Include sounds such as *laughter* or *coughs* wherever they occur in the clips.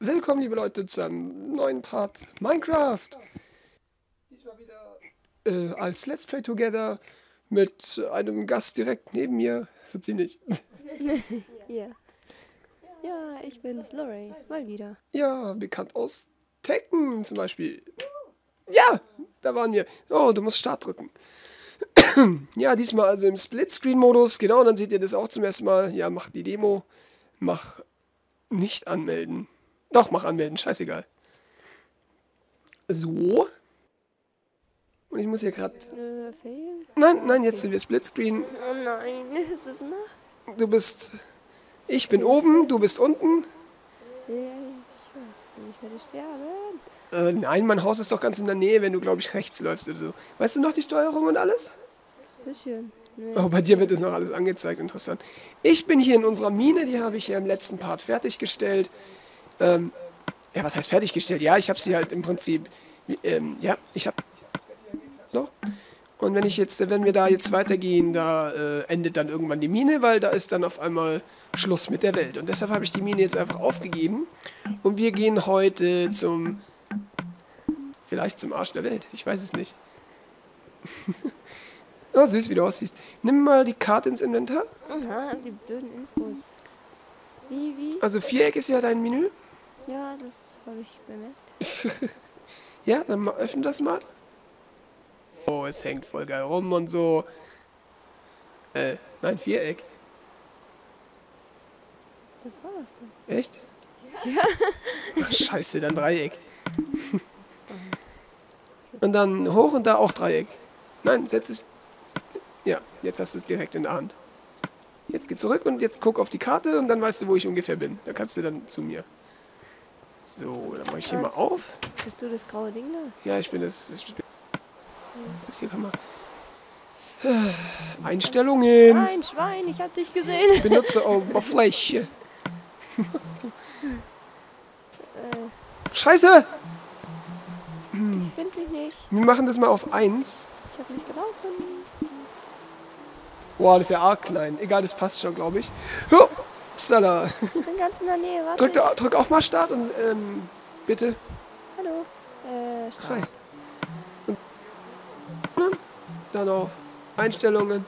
Willkommen, liebe Leute, zu einem neuen Part Minecraft. Diesmal wieder äh, als Let's Play Together mit einem Gast direkt neben mir. So ziemlich. *laughs* Ja. Ja, ich bin's, Lorray. Mal wieder. Ja, bekannt aus Tekken zum Beispiel. Ja, da waren wir. Oh, du musst Start drücken. *clears throat* ja, diesmal also im Splitscreen-Modus. Genau, dann seht ihr das auch zum ersten Mal. Ja, mach die Demo. Mach nicht anmelden. Doch, mach anmelden, scheißegal. So. Und ich muss hier gerade. Nein, nein, jetzt sind wir Splitscreen. Oh nein, *laughs* es ist Nacht. Du bist. Ich bin oben, du bist unten. Ja, ich weiß, ich werde sterben. Äh, nein, mein Haus ist doch ganz in der Nähe, wenn du, glaube ich, rechts läufst oder so. Weißt du noch die Steuerung und alles? Bisschen. Nee. Oh, bei dir wird es noch alles angezeigt, interessant. Ich bin hier in unserer Mine, die habe ich ja im letzten Part fertiggestellt. Ähm, ja, was heißt fertiggestellt? Ja, ich habe sie halt im Prinzip, ähm, ja, ich habe, so. Und wenn ich jetzt, wenn wir da jetzt weitergehen, da äh, endet dann irgendwann die Mine, weil da ist dann auf einmal Schluss mit der Welt. Und deshalb habe ich die Mine jetzt einfach aufgegeben. Und wir gehen heute zum, vielleicht zum Arsch der Welt, ich weiß es nicht. *laughs* oh, süß, wie du aussiehst. Nimm mal die Karte ins Inventar. Aha, die blöden Infos. Wie, wie? Also Viereck ist ja dein Menü. Ja, das habe ich bemerkt. *laughs* Ja, dann öffne das mal. Oh, es hängt voll geil rum und so. Äh, nein, Viereck. Das war doch das. Echt? *laughs* Ach, scheiße, dann Dreieck. *laughs* und dann hoch und da auch Dreieck. Nein, setz es. Ja, jetzt hast du es direkt in der Hand. Jetzt geh zurück und jetzt guck auf die Karte und dann weißt du, wo ich ungefähr bin. Da kannst du dann zu mir. So, dann mache ich hier mal auf. Bist du das graue Ding da? Ja, ich bin das. Ich bin, das hier kann man. Äh, Einstellungen. Ein Schwein, ich hab dich gesehen. Benutzeroberfläche. Äh, Scheiße! ich finde dich nicht. Wir machen das mal auf 1. Ich habe mich verlaufen. Boah, das ist ja arg klein. Egal, das passt schon, glaube ich. Upsala. Ich bin ganz in der Nähe, warte. Drück, da- drück auch mal Start und ähm, bitte. Hallo. Äh, Start. Hi. Und dann auf Einstellungen.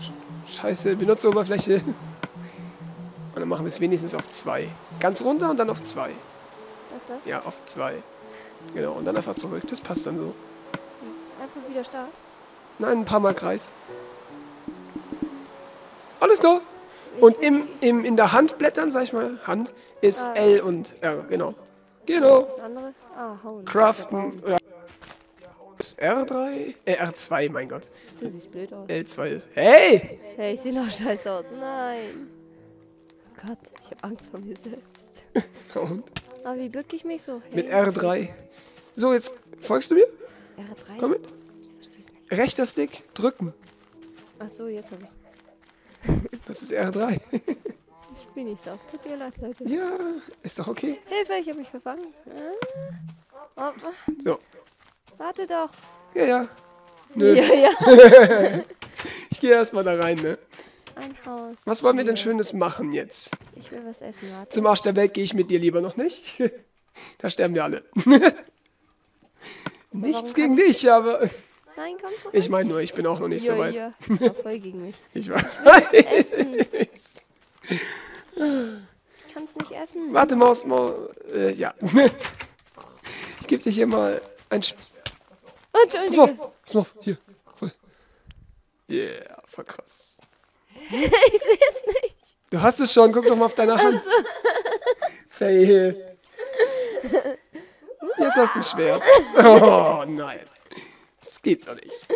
Sch- Scheiße, Benutzeroberfläche. Und dann machen wir es wenigstens auf 2. Ganz runter und dann auf 2. Was da? Ja, auf 2. Genau, und dann einfach zurück. Das passt dann so. Einfach wieder Start. Nein, ein paar Mal Kreis. Alles klar. Und im, im, in der Hand blättern, sag ich mal, Hand, ist L und R, genau. Genau. Das andere? Ah, hauen. Craften oder R3? Äh, R2, mein Gott. Du siehst blöd aus. L2 ist. Hey! Hey, ich sehe noch scheiße aus. Nein. Oh Gott, ich habe Angst vor mir selbst. *laughs* Und Aber wie bück ich mich so? Hey, mit R3. So, jetzt folgst du mir? R3? Komm mit. Rechter Stick, drücken. Ach so, jetzt habe ich's. Das ist R3. Ich spiele nicht so oft. Tut mir leid, Leute. ja, ist doch okay. Hilfe, ich habe mich verfangen. Ah. Oh, So. warte doch. Ja, ja. Nö. Ja, ja. *laughs* Ich gehe erstmal da rein, ne? Ein Haus. Was wollen wir denn. Schönes machen jetzt? Ich will was essen, warte. Zum Arsch der Welt gehe ich mit dir lieber noch nicht. *laughs* Da sterben wir alle. *laughs* Nichts gegen dich, aber Nein, komm zurück. ich meine nur, ich bin auch noch nicht so Ja, weit. Das *laughs* war voll gegen mich. Ich war. *laughs* Essen. Ich kann es nicht essen. Warte, Maus, Maus. Äh, ja. *laughs* Ich gebe dir hier mal ein. Sch Oh, Pass auf, pass auf, hier. Voll. Yeah, voll krass. ich sehe es nicht. Du hast es schon, guck doch mal auf deine Hand. Fail. Jetzt hast du ein Schwert. Oh nein. Geht so nicht.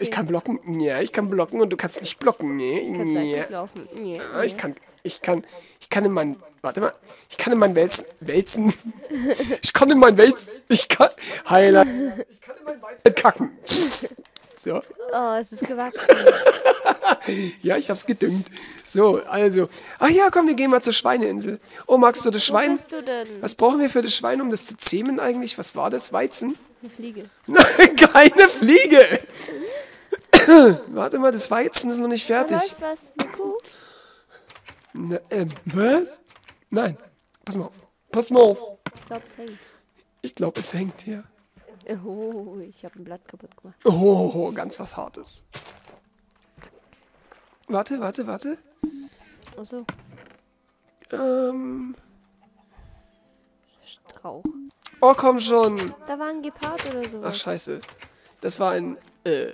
Ich kann blocken. Ja, ich kann blocken und du kannst nicht blocken. Nee, Kannst halt nee. nicht laufen. Nee, Ah, Ich kann, ich kann, ich kann in meinen, warte mal, ich kann in meinen Wälzen, Wälzen, *laughs* ich kann in meinen Wälzen, ich kann, Heiler, ich kann in meinen Weizen kacken. *laughs* So, Oh, es ist gewachsen. *laughs* ja, ich hab's gedüngt. So, also, ach ja, komm, wir gehen mal zur Schweineinsel. Oh, magst du das Wo Schwein? bist du denn? Was brauchen wir für das Schwein, um das zu zähmen eigentlich? Was war das? Weizen? Eine Fliege. *laughs* Nein, keine Fliege. *coughs* Warte mal, das Weizen ist noch nicht Da fertig. läuft was. Eine Kuh. Na, ähm, was? Nein. Pass mal auf. Pass mal auf. Ich glaube, es hängt. Ich glaube, es hängt hier. Oh, ich habe ein Blatt kaputt gemacht. Oh, ganz was Hartes. Warte, warte, warte. Achso, Ähm. Strauch. Oh, komm schon. Da war ein Gepard oder Ach, sowas. scheiße. Das war ein, äh,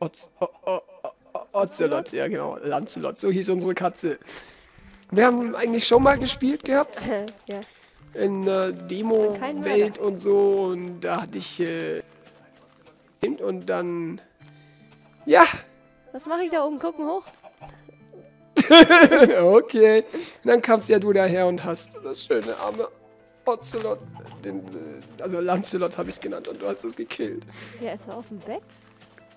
Oz, o, o, o, Ocelot. Ja, genau. Lancelot. So hieß unsere Katze. Wir haben eigentlich schon mal gespielt gehabt. *laughs* ja. In der Demo-Welt und so. Und da hatte ich, äh, und dann, ja, Was mache ich da oben? Gucken hoch. *laughs* okay. Und dann kamst ja du daher und hast das schöne arme Ocelot, den, äh, also Lancelot habe ich es genannt und du hast es gekillt. Ja, es war auf dem Bett.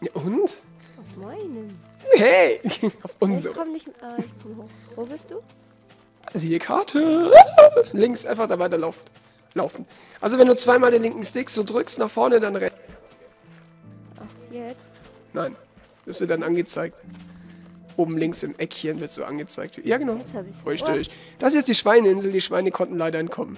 Ja, und? Auf meinem. Hey! *laughs* Auf Ich unsere. komm nicht. Ah, ich komm hoch. Wo bist du? Siehe Karte. Links einfach da weiterlaufen. Laufen. Also wenn du zweimal den linken Stick so drückst nach vorne, dann renn. Ach, jetzt. Nein. Das wird dann angezeigt. Oben links im Eckchen wird so angezeigt. Ja, genau. Richtig. Das hier ist die Schweineinsel. Die Schweine konnten leider entkommen.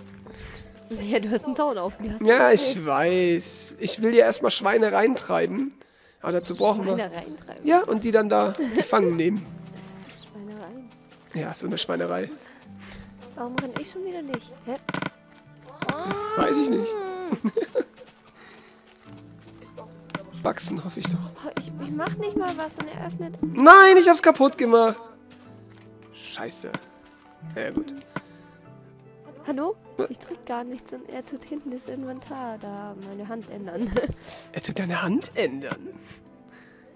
Ja, du hast einen Zaun aufgelassen. Ja, ich weiß. Ich will ja erstmal Schweine reintreiben. Aber dazu brauchen wir. Schweine reintreiben. Ja, und die dann da gefangen nehmen. Schweine rein. Ja, so eine Schweinerei. Warum renn ich schon wieder nicht? Hä? Weiß ich nicht. Wachsen, hoffe ich doch. Oh, ich, ich mach nicht mal was und er öffnet. Nein, ich hab's kaputt gemacht. Scheiße. Ja, gut. Hallo? Ich drück gar nichts und er tut hinten das Inventar da meine Hand ändern. Er tut deine Hand ändern.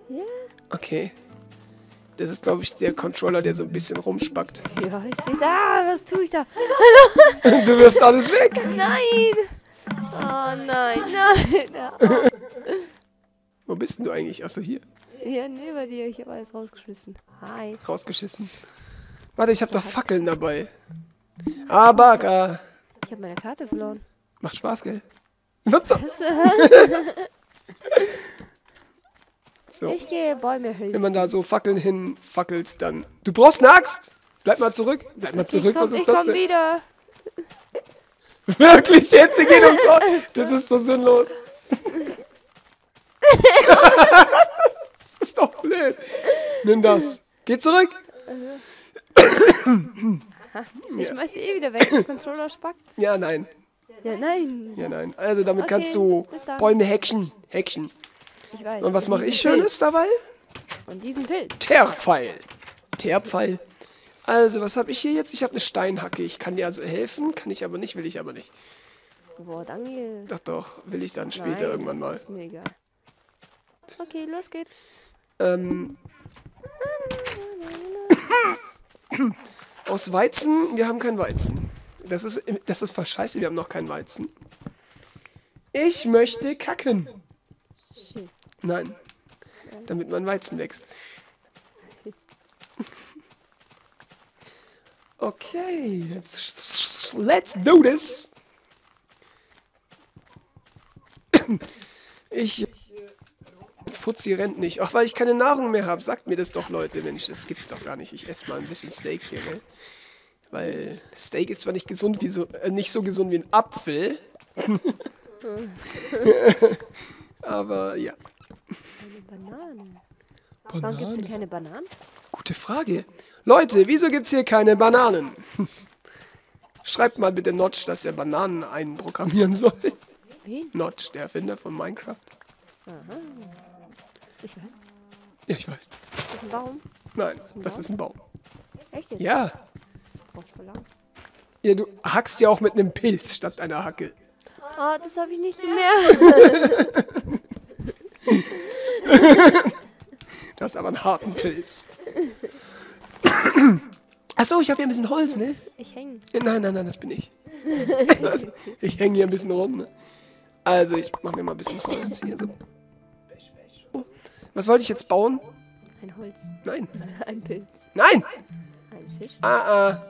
ja? Okay. Das ist, glaube ich, der Controller, der so ein bisschen rumspackt. Ja, ich seh's. Ah, was tue ich da? Du wirfst alles weg. Nein! Oh nein, nein. Oh. Wo bist denn du eigentlich? Achso, hier. Ja, neben dir. Ich habe alles rausgeschmissen. Hi. Rausgeschissen. Warte, ich habe doch Fackeln dabei. Ah, Baka. Ich habe meine Karte verloren. Macht Spaß, gell? *laughs* Was so? *laughs* Äh, so. Ich gehe Bäume Wenn hüllen. man da so Fackeln hinfackelt, dann... Du brauchst eine Axt! Bleib mal zurück. Bleib mal Ich zurück. komm, Was ich ist das komm denn? wieder. *laughs* Wirklich jetzt? Wir gehen ums Haus. Das ist so sinnlos. das ist doch blöd. Nimm das. Geh zurück. Ich schmeiß die eh wieder weg. Der Controller spackt. Ja, nein. Ja, nein. Ja, nein. Also damit Okay, kannst du. Bäume hacken. Hacken. Ich weiß. Und was mache ich Schönes Pilz. dabei? Und diesen Pilz. Teerpfeil. Teerpfeil. Also, was habe ich hier jetzt? Ich habe eine Steinhacke. Ich kann dir also helfen, kann ich aber nicht, will ich aber nicht. Boah, danke. Doch, doch, will ich dann später Nein, irgendwann mal. Ist mir egal. Okay, los geht's. Ähm, aus Weizen, wir haben kein Weizen. Das ist, das ist voll scheiße, wir haben noch kein Weizen. Ich möchte kacken. Nein, damit mein Weizen wächst. Okay, let's, let's do this. Ich Fuzzi rennt nicht. Ach, weil ich keine Nahrung mehr habe. Sagt mir das doch, Leute. Mensch, das gibt's doch gar nicht. Ich esse mal ein bisschen Steak hier, gell? Weil Steak ist zwar nicht gesund wie so, äh, nicht so gesund wie ein Apfel. *laughs* Aber ja. Eine Banane. Warum gibt's hier keine Bananen? Gute Frage. Leute, wieso gibt's hier keine Bananen? *laughs* Schreibt mal bitte Notch, dass er Bananen einprogrammieren soll. Wen? Notch, der Erfinder von Minecraft. Ich weiß. Ja, ich weiß. Ist das ein Baum? Nein, das ist ein Baum. Echt jetzt? Ja. Das braucht voll lang. Ja, du hackst ja auch mit einem Pilz statt einer Hacke. Oh, das habe ich nicht gemerkt. *laughs* Du hast aber einen harten Pilz. *laughs* Achso, ich habe hier ein bisschen Holz, ne? Ich hänge. Nein, nein, nein, das bin ich. *laughs* Ich hänge hier ein bisschen rum. Ne? Also, ich mache mir mal ein bisschen Holz hier so. Oh, Was wollte ich jetzt bauen? Ein Holz. Nein. *laughs* Ein Pilz. Nein! Ein Fisch. Ah, ah.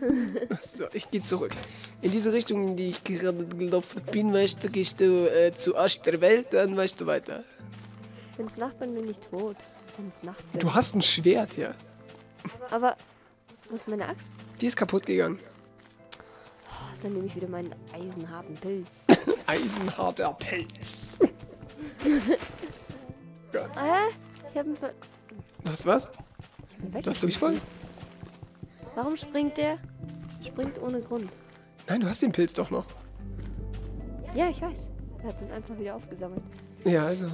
*laughs* So, ich gehe zurück. In diese Richtung, in die ich gerade gelaufen bin, weißt du, gehst du äh, zu Arsch der Welt, dann weißt du weiter. Wenn es Nacht bin, bin ich tot. Wenn es Nacht bin. Du hast ein Schwert, ja. Aber, wo ist meine Axt? Die ist kaputt gegangen. Dann nehme ich wieder meinen eisenharten Pilz. *laughs* Eisenharter Pelz. Gott. ah, ich habe einen Ver hast was? weg. Du hast Durchfall? Warum springt der? Springt ohne Grund. Nein, du hast den Pilz doch noch. Ja, ich weiß. Er hat ihn einfach wieder aufgesammelt. Ja, also.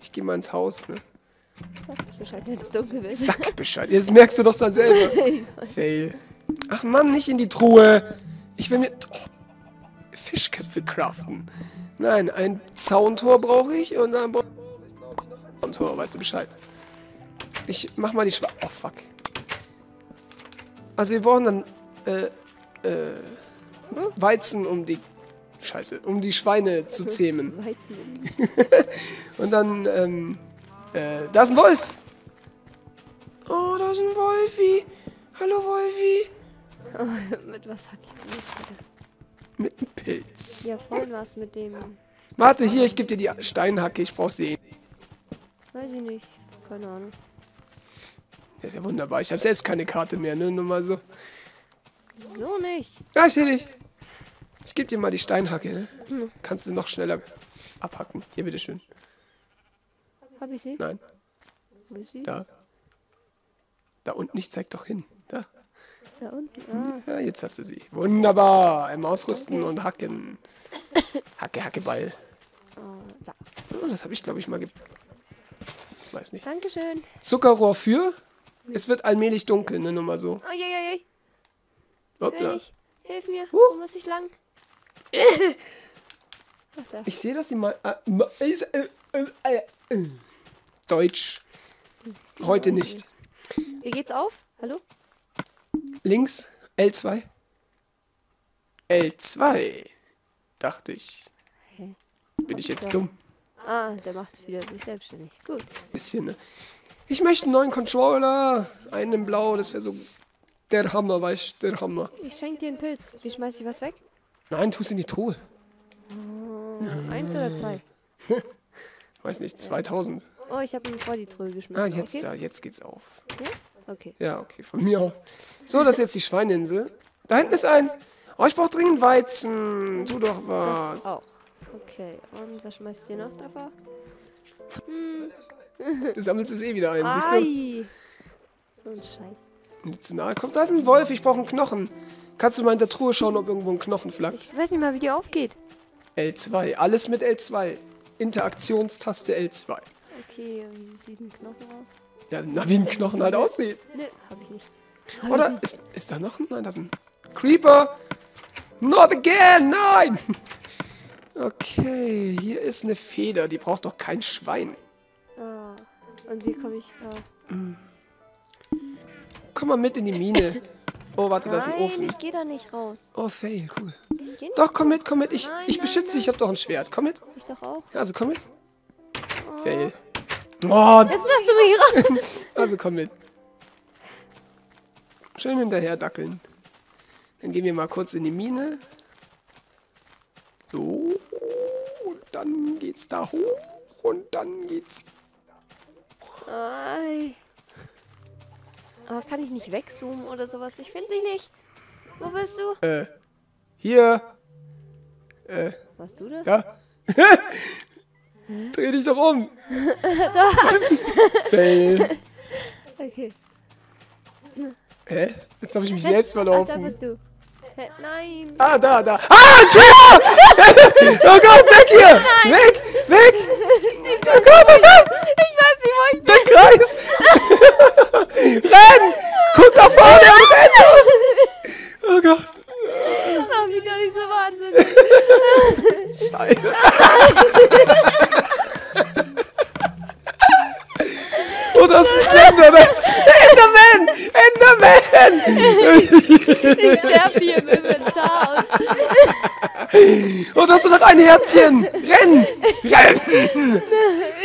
Ich gehe mal ins Haus, ne? Sag Bescheid, wenn es dunkel wird. Sack Bescheid. Jetzt merkst du doch dann selber. *laughs* Fail. Ach Mann, nicht in die Truhe. Ich will mir oh, Fischköpfe craften. Nein, ein Zauntor brauche ich und dann brauche ich, ein Zauntor. Weißt du Bescheid? Ich mach mal die Schwa... Oh, fuck. Also wir brauchen dann äh, äh, Weizen, um die... Scheiße, um die Schweine zu zähmen. *laughs* Weizen. *laughs* Und dann, ähm, äh, da ist ein Wolf. Oh, da ist ein Wolfi. Hallo, Wolfi. mit was ich nicht? bitte? Mit einem Pilz. Ja, vorhin war es mit dem. Warte, hier, ich gebe dir die Steinhacke. Ich brauche sie. Weiß ich nicht. Keine Ahnung. Das ist ja wunderbar. Ich habe selbst keine Karte mehr, ne? Nur mal so. So nicht. Ja, ich sehe dich. Ich gebe dir mal die Steinhacke, ne? Kannst du noch schneller abhacken. Hier, bitteschön. Hab ich sie? Nein, Wo ist sie? da. Da unten, ich zeig doch hin. Da. Da unten. Ah, Ja, jetzt hast du sie. Wunderbar. Im Ausrüsten und Hacken. *coughs* Hacke, Hacke, Ball. oh. Oh, das habe ich, glaube ich, mal. Weiß nicht. Dankeschön. Zuckerrohr für? Es wird allmählich dunkel, ne? Nur mal so. Oh, je, je, je. Hoppla. Ich. Hilf mir. Huh. Wo muss ich lang? *laughs* Ach. Ich sehe, dass die mal... Äh, ma- ist, äh, äh, äh, äh. Deutsch. Heute nicht. Hier geht's auf. Hallo? Links, L2. L2. Dachte ich. Bin ich jetzt dumm? Ah, der macht wieder sich selbstständig. Gut. Bisschen, ne? Ich möchte einen neuen Controller. Einen in Blau, das wäre so der Hammer, weißt du, der Hammer. Ich schenke dir einen Pilz. Wie schmeiß ich was weg? Nein, tu es in die Truhe. Eins oder zwei? *laughs* Weiß nicht, 2000. Oh, ich habe ihn vor die Truhe geschmissen. Ah, jetzt okay? da, jetzt geht's auf. Ja? Okay. Ja, okay, von mir aus. So, das ist jetzt die Schweininsel. Da hinten ist eins. Oh, ich brauche dringend Weizen. Tu doch Das was. auch. Okay, und was schmeißt ihr noch davor? *laughs* Du sammelst es eh wieder ein, siehst du? Ai! So ein Scheiß. Du zu nahe kommst, da ist ein Wolf, ich brauche einen Knochen. Kannst du mal in der Truhe schauen, ob irgendwo ein Knochen flackt? Ich weiß nicht mal, wie die aufgeht. L2, alles mit L2. Interaktionstaste L2. Okay, wie sieht ein Knochen aus? Ja, na, wie ein Knochen halt aussieht. Ne, hab ich nicht. Hab Oder Ich nicht. ist, ist da noch ein? Nein, da ist ein Creeper. Not again, nein! Okay, hier ist eine Feder, die braucht doch kein Schwein. Ah, und wie komme ich. Ah. Komm mal mit in die Mine. Oh, warte, da ist ein Nein, Ofen. ich gehe da nicht raus. Oh, fail, cool. Ich geh nicht. Doch, komm mit, komm mit. Ich, Nein, ich nein, beschütze dich, ich hab doch ein Schwert. Komm mit. Ich doch auch. Also komm mit. Fail. Oh, Jetzt lass du mich raus. *laughs* also komm mit. Schön hinterher dackeln. Dann gehen wir mal kurz in die Mine. So. Und dann geht's da hoch. Und dann geht's. Ei. Aber kann ich nicht wegzoomen oder sowas? Ich finde dich nicht. Wo bist du? Äh. Hier. Warst du das? Da. *laughs* Dreh dich doch um. *laughs* Fail. Okay. Hä? Jetzt habe ich mich selbst Ach, da verlaufen. bist du. Nein. Ah, da, da. Ah, Trigger! *laughs* oh Gott, weg hier! Weg! Weg! Oh Gott, oh Gott! Ich weiß nicht, wo ich bin. Der Kreis! *laughs* Renn! Guck nach vorne und renn! Oh Gott, Mach mich doch nicht so wahnsinnig. scheiße. Oh, das ist Enderman! Enderman! Enderman! Ich sterbe hier im Inventar. Oh, das ist noch ein Herzchen! Renn! Renn!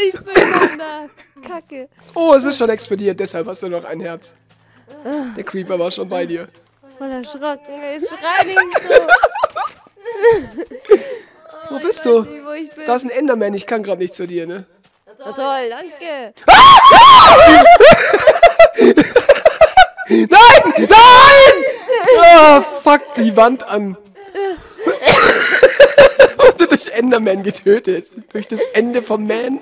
ich bin in der Kacke. Oh, es ist schon explodiert, deshalb hast du noch ein Herz. Der Creeper war schon bei dir. Voll erschrocken. *laughs* Ich schrei nicht so. Wo bist du? nicht, wo. Da ist ein Enderman, ich kann gerade nicht zu dir, ne? Oh, toll, danke. *laughs* Nein! Nein! Oh, fuck die Wand an. Durch Enderman getötet. Durch das Ende vom Man.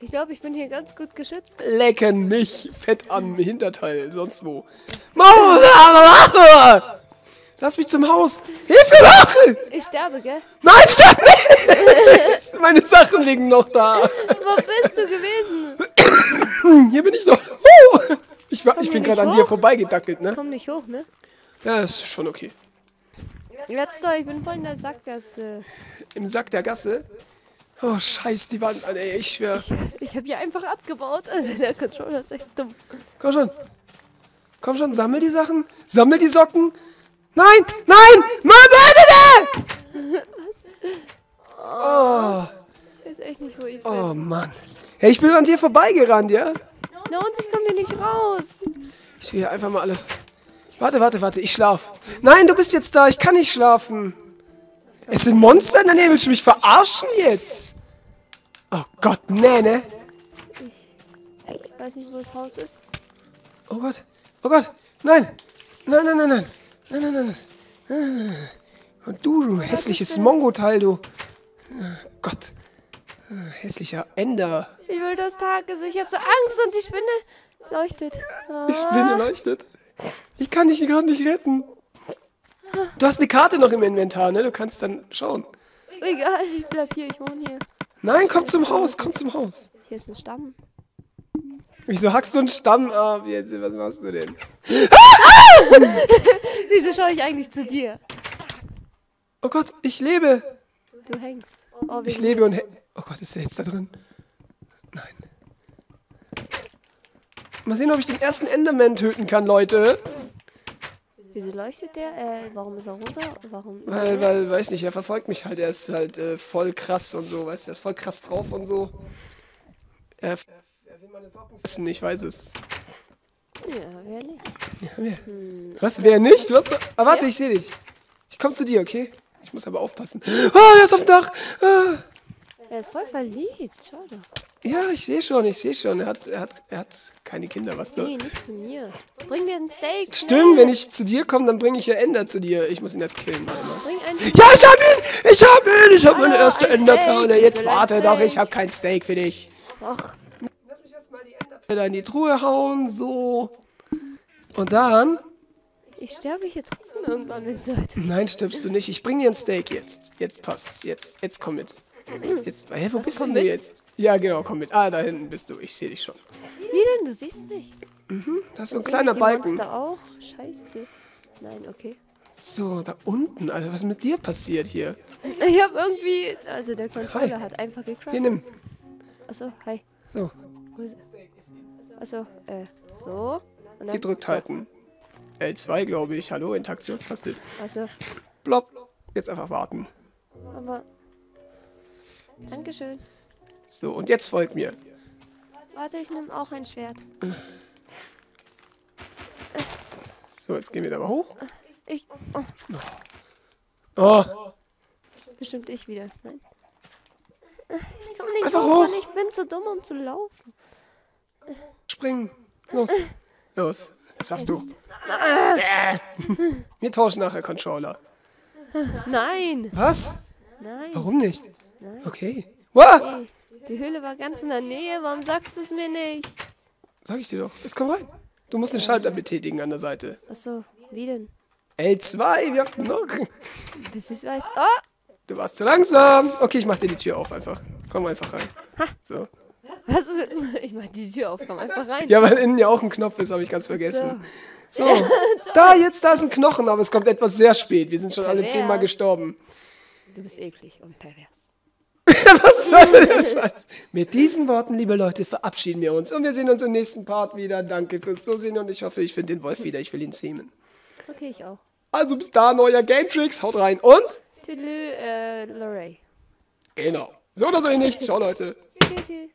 Ich glaube, ich bin hier ganz gut geschützt. Lecken mich fett am Hinterteil, sonst wo. Lass mich zum Haus. Hilfe, Lache! Ich sterbe, gell? Nein, stopp nicht! Meine Sachen liegen noch da. Wo bist du gewesen? Hier bin ich doch. Oh! Ich, war, ich bin gerade an dir vorbeigedackelt, ne? Komm nicht hoch, ne? Ja, ist schon okay. Doch, ich bin voll in der Sackgasse. Im Sack der Gasse. Oh, scheiß die Wand an, ey, ich schwör. Ich habe hier einfach abgebaut. *laughs* Also der Controller ist echt dumm. Komm schon. Komm schon, sammel die Sachen. Sammel die Socken. Nein, nein! Mann, bitte! Oh, Ich weiß echt nicht, wo ich bin. oh Mann. Hey, ich bin an dir vorbeigerannt, ja? Na und ich komme hier nicht raus. Ich tue hier einfach mal alles. Warte, warte, warte, ich schlaf. Nein, du bist jetzt da, ich kann nicht schlafen. Es sind Monster in der Nähe, willst du mich verarschen jetzt? Oh Gott, nee, ne? Ich weiß nicht, wo das Haus ist. Oh Gott, oh Gott, nein, nein, nein, nein, nein, nein, nein, nein, nein, nein, nein. Und du, du hässliches Mongo-Teil, du. Oh Gott, Äh, hässlicher Ender. Ich will das Tageslicht. Ich habe so Angst und die Spinne leuchtet. Ah, Ich bin erleuchtet. Ich kann dich gerade nicht retten. Du hast eine Karte noch im Inventar, ne? Du kannst dann schauen. Egal, ich bleib hier. Ich wohne hier. Nein, komm zum Haus, komm zum Haus. Hier ist ein Stamm. Wieso hackst du einen Stamm ab jetzt? Was machst du denn? *laughs* Wieso schaue ich eigentlich zu dir? Oh Gott, ich lebe. Du hängst. Oh, Ich lebe und... hä- Oh Gott, ist der jetzt da drin? Nein. Mal sehen, ob ich den ersten Enderman töten kann, Leute. Wieso leuchtet der? Äh, warum ist er rosa? Warum? Weil, weil, weiß nicht, er verfolgt mich halt. Er ist halt äh, voll krass und so, weißt du? Er ist voll krass drauf und so. Er, er will meine Socken essen, ich weiß es. Ja, wer nicht? Ja, wer? Was, wer nicht? Was? Ah, warte, ich sehe dich. Ich komme zu dir, okay? Ich muss aber aufpassen. Oh, er ist auf dem Dach. Ah. Er ist voll verliebt. Schau doch. Ja, ich sehe schon, ich sehe schon. Er hat, er, hat, er hat keine Kinder, was da. Nee, nicht zu mir. Bring mir ein Steak. Stimmt, wenn ich zu dir komme, dann bringe ich ja Ender zu dir. Ich muss ihn erst killen. Warte mal. Bring ein Ja, ich hab ihn! Ich hab ihn! Ich hab meine Hallo, erste Enderperle. Jetzt warte doch, ich hab kein Steak für dich. Ach, Lass mich erst mal die Enderperle in die Truhe hauen. So. Und dann. ich sterbe hier trotzdem irgendwann, wenn es Nein, stirbst du nicht. Ich bring dir ein Steak jetzt. Jetzt passt's. Jetzt, jetzt komm mit. Jetzt, hä, wo bist komm du mit? jetzt? Ja, genau, komm mit. Ah, da hinten bist du. Ich sehe dich schon. Wie denn? Du siehst mich. Da ist so ein kleiner Balken. Monster auch? Scheiße. Nein, okay. So, da unten. Alter, was ist mit dir passiert hier? *laughs* Ich habe irgendwie... Also der Controller Hi. hat einfach Hier, gecrashed. nimm. Achso, hi. So, Achso, äh, so. Dann, gedrückt halten. L2, glaube ich. Hallo, Interaktionstaste. Also, Blopp. Jetzt einfach warten. aber... Dankeschön. So, und jetzt folgt mir. Warte, ich nehme auch ein Schwert. So, jetzt gehen wir da mal hoch. Ich... Oh, Oh, bestimmt ich wieder. Nein. Ich komme nicht Einfach hoch, hoch. ich bin zu dumm, um zu laufen. springen. Los. Los. Das schaffst du. Äh. Wir tauschen nachher Controller. Nein, Was? nein. Warum nicht? Okay. Wow! Hey, die Höhle war ganz in der Nähe. Warum sagst du es mir nicht? Sag ich dir doch. Jetzt komm rein. Du musst den Schalter betätigen an der Seite. Achso, wie denn? L2, wie oft noch? Bis ich weiß. Oh! Du warst zu langsam. Okay, ich mach dir die Tür auf einfach. Komm einfach rein. So. Was? Ich mach die Tür auf, komm einfach rein. Ja, weil innen ja auch ein Knopf ist, habe ich ganz vergessen. So. Da, *laughs* jetzt, da ist ein Knochen, aber es kommt etwas sehr spät. Wir sind schon alle Pervers. zehnmal gestorben. Du bist eklig und pervers. Was soll der *laughs* Scheiß? Mit diesen Worten, liebe Leute, verabschieden wir uns. Und wir sehen uns im nächsten Part wieder. Danke fürs Zusehen und ich hoffe, ich finde den Wolf wieder. Ich will ihn zähmen. Okay, ich auch. Also bis da, neuer Game Tricks. Haut rein und Tüdelü, äh, Lorray. genau. So oder so ähnlich. Ciao, Leute. Tschüss, tschüss, tschüss.